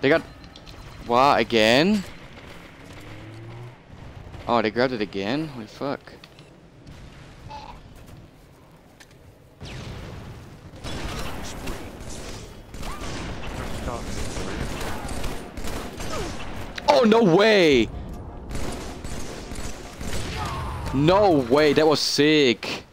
They got... Wow, again? Oh, they grabbed it again? Holy fuck. Oh, no way! No way, that was sick.